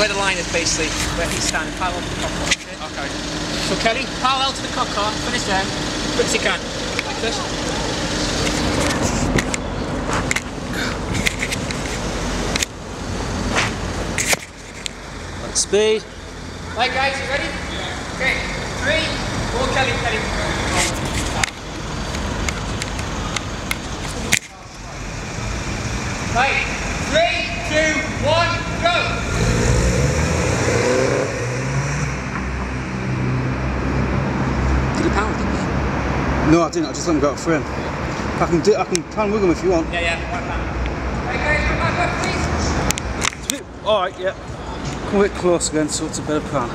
where the line is basically, where he's standing, parallel to the cock okay? Okay. So Kelly, parallel to the cock car, finish there, quick as you can. Like this. Speed. Right guys, you ready? Yeah. Okay, three, four, Kelly, Kelly. Right, three, two, pound? No, I didn't. I just let him go out of frame. I can do. I can pan wiggle him if you want. Yeah, yeah, one hand. Right guys, come back up please. All right. Yeah. Come a bit close again, so it's a better pan.